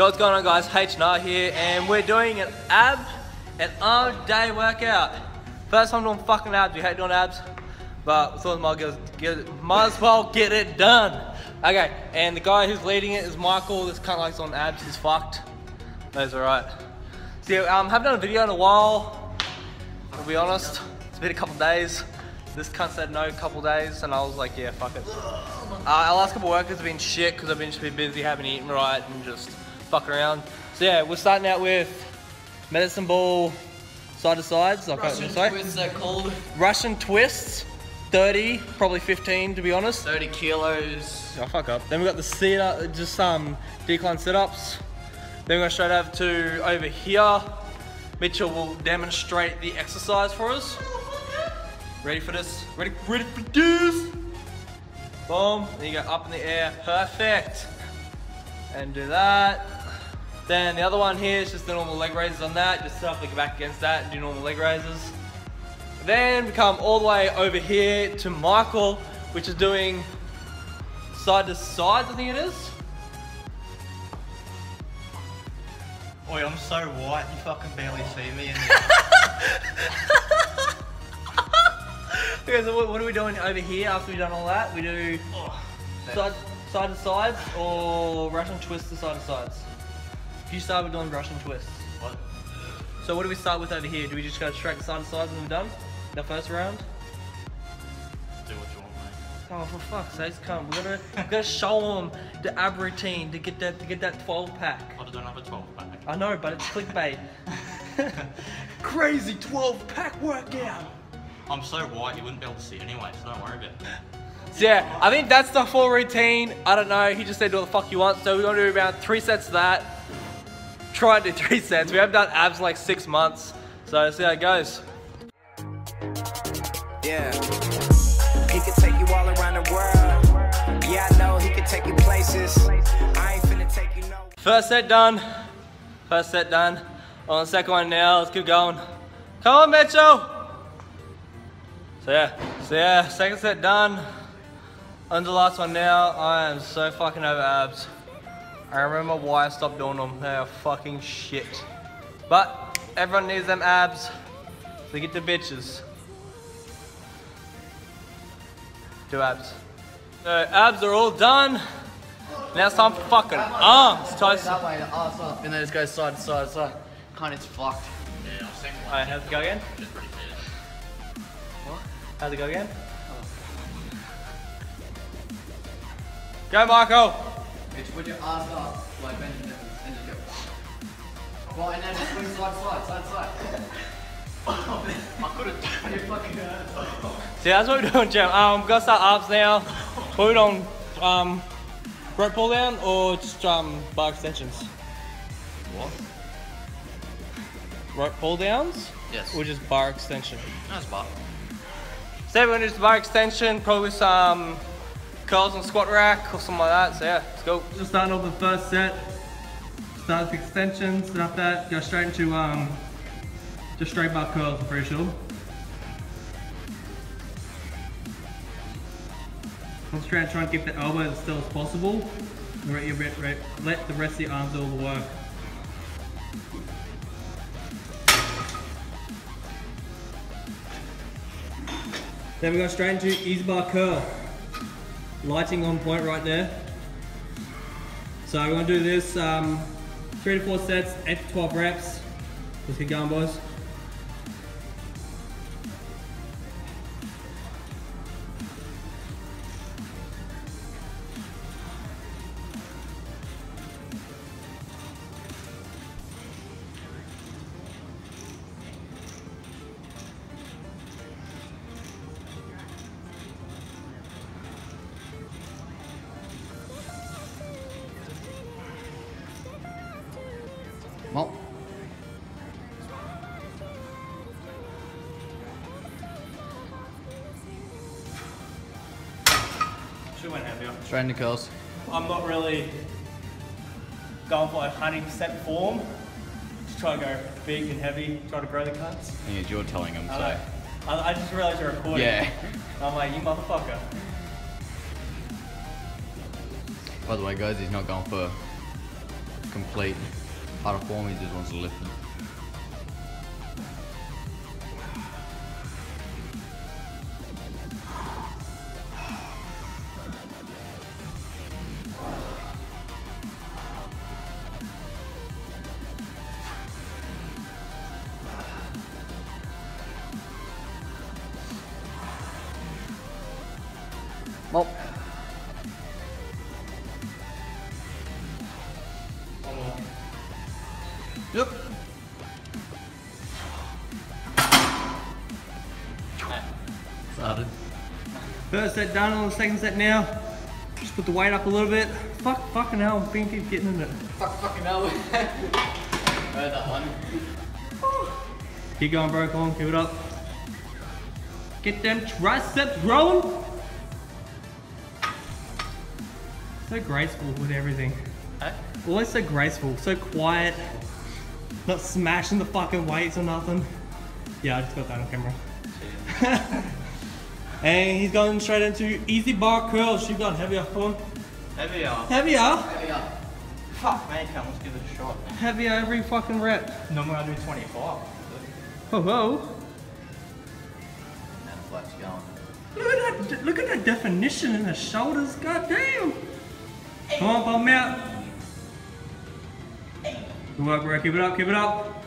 Yo, what's going on guys? H&R here and we're doing an ab and arm day workout. First time doing fucking abs, we hate doing abs, but we thought might, get, get, might as well get it done. Okay, and the guy who's leading it is Michael. This kind of likes on abs, he's fucked. That's alright. So yeah, um, haven't done a video in a while, to be honest. It's been a couple days. This cunt said no a couple days and I was like, yeah, fuck it. Uh, our last couple workouts have been shit because I've been just been busy, haven't eaten right and just fucking around. So yeah, we're starting out with medicine ball side to sides. Like Russian twists are called. Russian twists, 30, probably 15 to be honest. 30 kilos. Oh, fuck up. Then we got the sit up, just some decline sit ups. Then we go straight over to over here. Mitchell will demonstrate the exercise for us. Ready for this? Ready, ready for this? Boom. Then you go up in the air. Perfect. And do that. Then the other one here is just the normal leg raises on that. Just stuff like back against that and do normal leg raises. Then we come all the way over here to Michael, which is doing side to sides, I think it is. Oi, I'm so white, you fucking barely see me. in Okay, so what, are we doing over here after we've done all that? We do oh, side, side to sides or Russian twists to side to sides? If you start with doing Russian twists. what? So what do we start with over here? Do we just go straight to side to side and we're done? The first round? Do what you want, mate. Oh, for fuck's sake, come. We gotta, we gotta show them the ab routine to get that to get that 12 pack. I don't have a 12 pack. I know, but it's clickbait. Crazy 12 pack workout. I'm so white, you wouldn't be able to see it anyway, so don't worry about it. So yeah, I think that's the full routine. I don't know, he just said do what the fuck you want. So we're gonna do about three sets of that. Try and do three sets. We haven't done abs in like six months. So let's see how it goes. Yeah. He can take you all around the world. Yeah, I know he can take you places. I ain't finna take you no. First set done. First set done. On the second one now, let's keep going. Come on, Mitchell! So yeah, so yeah, second set done. On the last one now, I am so fucking over abs. I remember why I stopped doing them. They are fucking shit. But everyone needs them abs. So get the bitches. Do abs. So abs are all done. Now it's time for fucking arms, Tyson. That way, the ass up, and then just goes side to side to side. Kind of fucked. Yeah, seen. Alright, how's it go again? Fair. How's it go again? Go, Marco! Bitch, put your ass up, like Benjamin, and just go. Well, and then just swing side to side, side to side. I could have done it. Fucking hurt. See, that's what we're doing, Jim. Um, gonna start arms now. Are we? Um, rope pull down or just um, bar extensions? What? Rope pull downs? Yes. Or just bar extension? That's bar. So do the bar extension, probably some curls and squat rack or something like that. So yeah, let's go. Just starting off the first set. Start with extensions, and after that, go straight into um, just straight bar curls, I'm pretty sure. Concentrate on trying to keep the elbow as still as possible. Let, your, let the rest of your arms do all the work. Then we go straight into EZ bar curl. Lighting on point right there. So we're gonna do this um, three to four sets, eight to 12 reps. Let's get going boys. Went heavier. straight into curls. I'm not really going for a 100% form. Just try to go big and heavy, try to grow the cuts. Yeah, you're telling him, I, so. I, I just realized you're recording. Yeah. I'm like, you motherfucker. By the way, guys, he's not going for complete. Harder form, he just wants to lift it. Well, Yep. started. First set done, on the second set now. Just put the weight up a little bit. Fuck, fucking hell, I'm keep getting in it. Fuck, fucking hell. Heard that one. Keep going, bro, come on, keep it up. Get them triceps rolling. So graceful with everything. Always so graceful, so quiet. Not smashing the fucking weights or nothing. Yeah, I just got that on camera. and he's going straight into EZ bar curls. She got heavier. On. Heavier. Heavier. Yeah. Fuck, man, come, let's give it a shot. Heavier every fucking rep. Normally I do 25. Oh, whoa. And the flat's going. Look at that, look at that definition in the shoulders, god damn! Come on, pump 'em out. Good work, bro, keep it up, keep it up.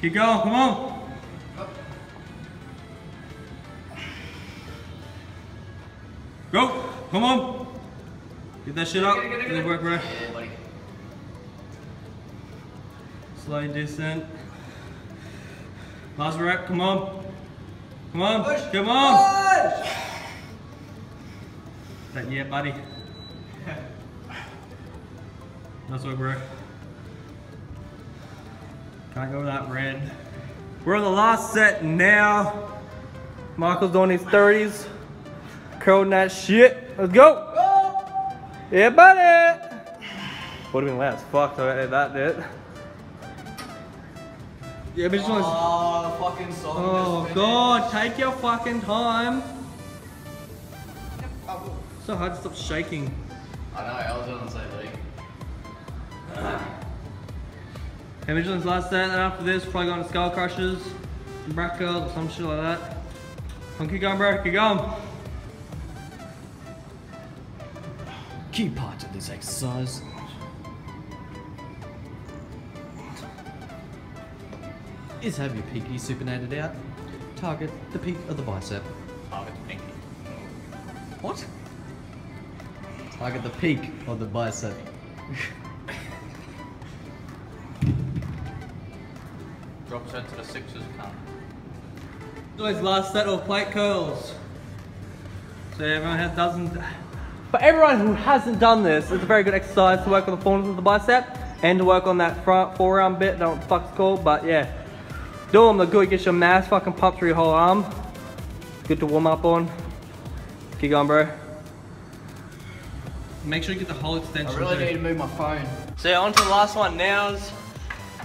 Keep going, come on. Go, come on. Get that shit up. Good work, bro. Slow descent. Last rep, come on. Come on, come on. That yeah, buddy. That's what, bro. Can't go with that red. We're on the last set now. Michael's doing his 30s. Curling that shit. Let's go. Yeah, buddy. Would have been loud as fuck I that did. Yeah, but just want Oh, the fucking song. Oh god, take your fucking time. So hard to stop shaking. I know, I was on the same like. And Vigilan's last set, and after this, probably going to Skull Crushers, Brat Girls, or some shit like that. Come keep going, bro, keep going. Key part of this exercise is have your pinky supinated out. Target the peak of the bicep. Target the pinky. What? Target the peak of the bicep. Drops into the sixes, cunt. Always last set of plate curls. So everyone has doesn't. For everyone who hasn't done this, it's a very good exercise to work on the corners of the bicep and to work on that front forearm bit. Don't know what the fuck's called, but yeah, do them. They're good. Get your mass fucking pumped through your whole arm. Good to warm up on. Keep going, bro. Make sure you get the whole extension. I really too. need to move my phone. So yeah, on to the last one now.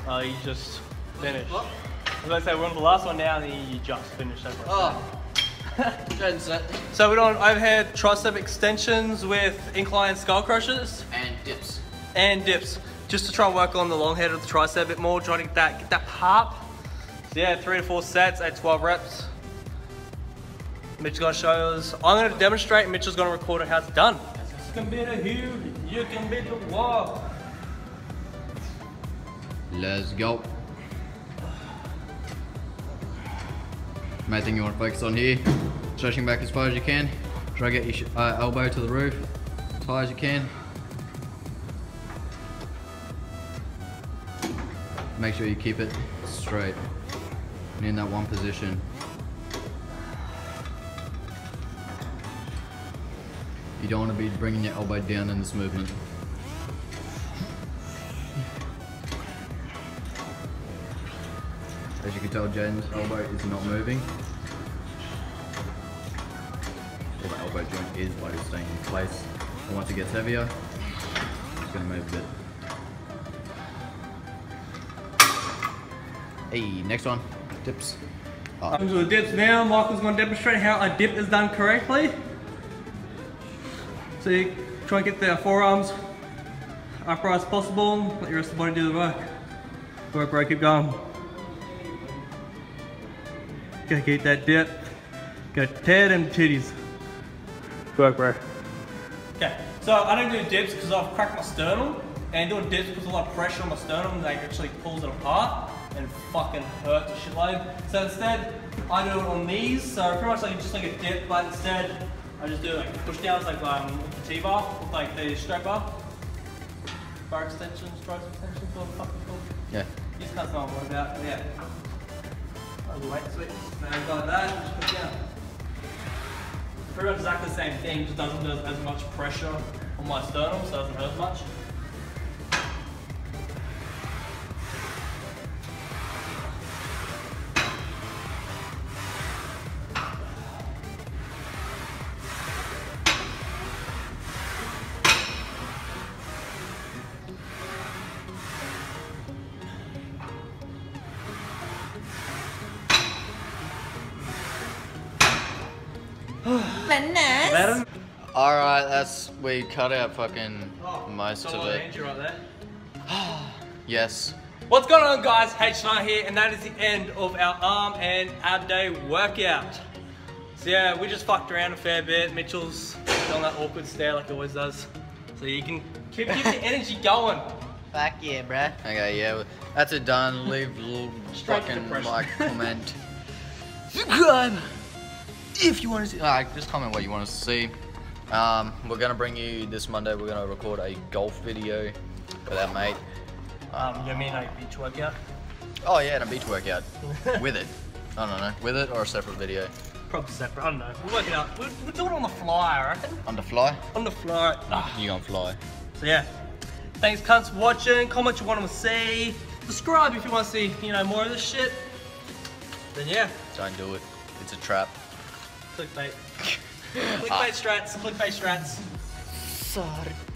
Oh, you just finished. What? I was gonna say we're on to the last one now, and then you just finished that. Oh. Straight. So we're doing overhead tricep extensions with incline skull crushers And dips. and dips, just to try and work on the long head of the tricep a bit more, try to get that get that pop. So yeah, three to four sets, eight to twelve reps. Mitch is gonna show us. I'm gonna demonstrate. Mitch is gonna record it how it's done. Can be the hill, you can be the wall. Let's go. Main thing you want to focus on here, stretching back as far as you can. Try to get your uh, elbow to the roof, as high as you can. Make sure you keep it straight and in that one position. You don't want to be bringing your elbow down in this movement. As you can tell, Jayden's elbow is not moving. Or the elbow joint is, it's staying in place. And once it gets heavier, it's going to move a bit. Hey, next one. Dips. Into the dips now. Michael's going to demonstrate how a dip is done correctly. So you try and get the forearms upright as possible. Let your rest of the body do the work. Work, bro. Keep going. Gotta keep that dip. Gotta tear them titties. Work, bro. Okay, so I don't do dips because I've cracked my sternum, and doing dips puts a lot of pressure on my sternum, like actually pulls it apart and fucking hurts a shitload. So instead, I do it on these, so pretty much like just like a dip, but instead I just do like push downs like um, with the T-bar, with like the straight bar. Bar extensions, tricep extensions, what the fuck you called? Yeah. You just can't know what about, yeah. The weight switch. Now you've got that, just put down. Pretty much exactly the same thing, just doesn't do as much pressure on my sternum, so it doesn't hurt as much. Alright, that's, we cut out fucking Oh, most of it. Andrew right there. Yes. What's going on guys, H&R here, and that is the end of our arm and ab day workout. So yeah, we just fucked around a fair bit. Mitchell's doing that awkward stare like he always does. So you can keep, keep the energy going. Fuck yeah, bruh. Okay, yeah, that's it done. Leave a little fucking like comment. Subscribe if you want to see. Like, just comment what you want to see. Um, we're gonna bring you this Monday. We're gonna record a golf video with our mate. Um, you mean like beach workout? Oh yeah, and a beach workout with it. I don't know, with it or a separate video. Probably separate, I don't know. We'll work it out. We'll, we'll do it on the fly, I reckon. On the fly, On the fly. Ah. you gonna fly. So yeah, thanks cunts for watching. Comment what you want to see. Subscribe if you want to see, you know, more of this shit. Then yeah, Don't do it. It's a trap. Clickbait. clickbait strats, clickbait strats. Sorry.